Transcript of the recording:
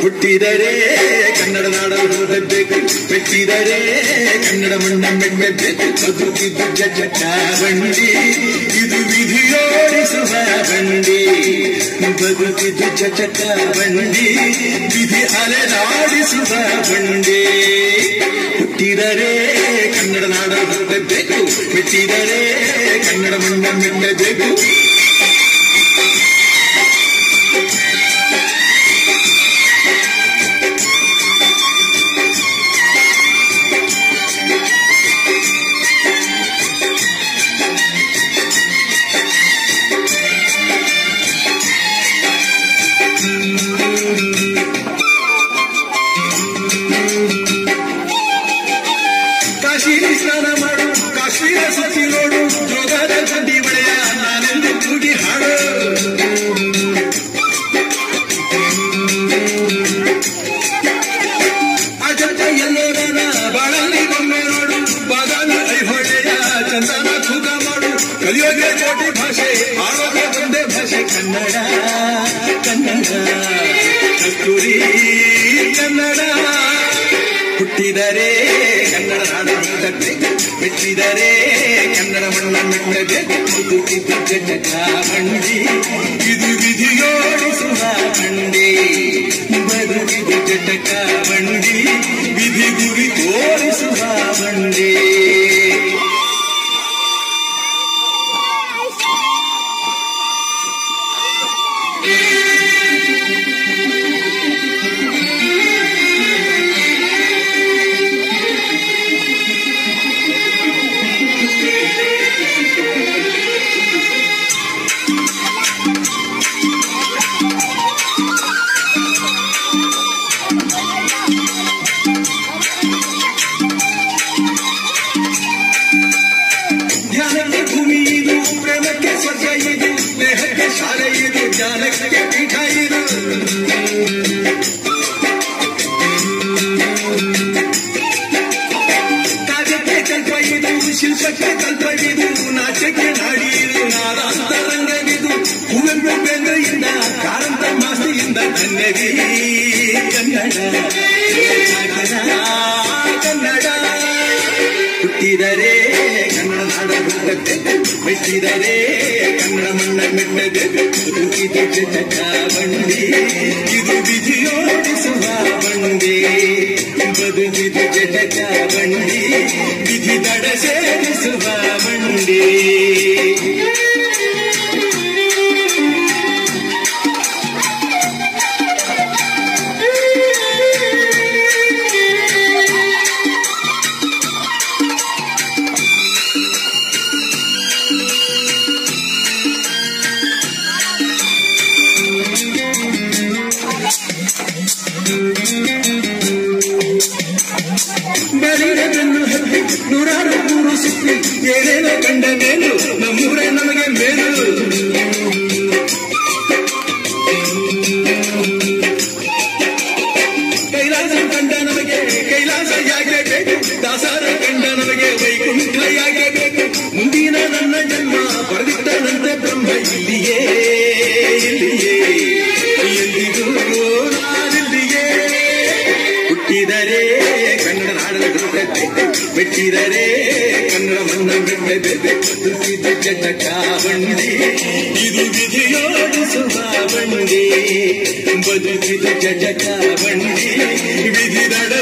ಹುಟ್ಟಿದರೆ ಕನ್ನಡ ನಾಡಲು ಹೋಗಬೇಕು ಮೆಟ್ಟಿದರೆ ಕನ್ನಡ ಮಣ್ಣ ಮೆಟ್ಟಬೇಕು ಬದುಕಿದ್ದು ಜಟ ಬಂಡಿ ಇದು ವಿಧಿಯೋಡಿಸುವ ಬಂಡಿ ಬದುಕಿದ್ದು ಜಟ ಬಂಡಿ ವಿಧಿ ಅಲೆದಾಡಿಸುವ ಬಂಡಿ ಹುಟ್ಟಿದರೆ ಕನ್ನಡ ನಾಡಲು ಹೋಗಬೇಕು ಮೆಟ್ಟಿದರೆ ಕನ್ನಡ ಮಣ್ಣ ಮೆಟ್ಟಬೇಕು ಸ್ನಾನ ಮಾಡು. ಕಾಶ್ಮೀರ ಸುತ್ತಿ ನೋಡು. ಜೋಗದ ಚಂಡಿ ಬಳೆಯ ನಾನೆಂದು ಕೂಗಿ ಹಾಡು. ಅಜಂತ ಎಲ್ಲೋರನ ಬಾಳಲ್ಲಿ ಬೊಮ್ಮೆ ನೋಡು. ಐಹೊಳೆಯ ಚಂದನ ಮಾಡು. ಕಲಿಯೋಗೆ ಭಾಷೆ ಆಡೋಗೆ ಒಂದೇ ಭಾಷೆ, ಕನ್ನಡ ಕನ್ನಡ. ಕಸ್ತೂರಿ ಕನ್ನಡ. ಹುಟ್ಟಿದರೆ ಕನ್ನಡ ನಾಡ ಮೆಟ್ಟಬೇಕು ಮೆಟ್ಟಿದರೆ ಕನ್ನಡ ಮಣ್ಣ ಮೆಟ್ಟಬೇಕು ಬದುಕಿದ್ದು ಜಟ ಬಂಡಿ ಇದು ವಿಧಿಯೋಡಿಸುವ ಬಂಡಿ ಬದುಕಿದ್ದು ಜಟಕ ಬಂಡಿ ವಿಧಿ ಗುರಿ ತೋರಿಸುವ ಬಂಡಿ ಸ್ನೇಹಕ್ಕೆ ಶಾಲೆ ಇದು ಜ್ಞಾನಕ್ಕೆ ಪೀಠ ಇದು ಕಾವ್ಯಕ್ಕೆ ಕಲ್ಪ ಇದು ಶಿಲ್ಪಕ್ಕೆ ಕಲ್ಪ ಇದು ನಾಟ್ಯಕ್ಕೆ ನಾಡಿ ಇದು ನಾದಾಂತರಂಗವಿದು ಕುವೆಂಪು ಬೆಂಗ್ರೆಯಿಂದ ಕಾರಂತ ಮಾಸ್ತಿಯಿಂದ ಕನ್ನಡಿ ಕನ್ನಡ ಕನ್ನಡ ಹುಟ್ಟಿದರೆ ಕನ್ನಡ ನಾಡ ಹುಟ್ಟಬೇಕು ಮೆಟ್ಟಿದರೆ ಕನ್ನಡ ಮಣ್ಣ ಮೆಟ್ಟಬೇಕು ಬದುಕಿದ ಜಟಕ ಬಂಡಿ ಇದು ವಿಧಿಯೋಡಿಸುವ ಬಂಡಿ ಬದುಕಿದ ಜಟಕ ಬಂಡಿ ವಿಧಿ ದಡ ಸೇರಿಸುವ ಬಂಡಿ ಬಲಿರದನ್ನು ಹತ್ತಿ ನೂರಾರು ಮೂರು ಸುತ್ತಿ ಏನೇನೋ ಕಂಡ ಮೇಲು ನಮ್ಮೂರೇ ನಮಗೆ ಮೇಲು ಕೈಲಾಸ ಕಂಡ ನಮಗೆ ಕೈಲಾಸ ಯಾಗಬೇಕು ದಾಸಾರ ಕಂಡ ನಮಗೆ ವೈಕುಂಠ ಯಾಗಬೇಕು ಮುಂದಿನ ನನ್ನ ಜನ್ಮ ಬರೆದಿಟ್ಟನಂತೆ ಬ್ರಹ್ಮ ಇಲ್ಲಿಯೇ ಇಲ್ಲಿಯೇ ಹುಟ್ಟಿದರೆ ಕನ್ನಡ ನಾಡಲು ಹುಟ್ಟಬೇಕು ಮೆಟ್ಟಿದರೆ ಕನ್ನಡ ಮಣ್ಣ ಬಿಡಬೇಕು ತುಸಿದ ಜಟಕ ಬಂಡಿ ಇದು ವಿಧಿಯೋಡಿಸುವ ಬಂಡಿ ಬದುಕಿದ ಜಟಕ ಬಂಡಿ ವಿಧಿ ದಡ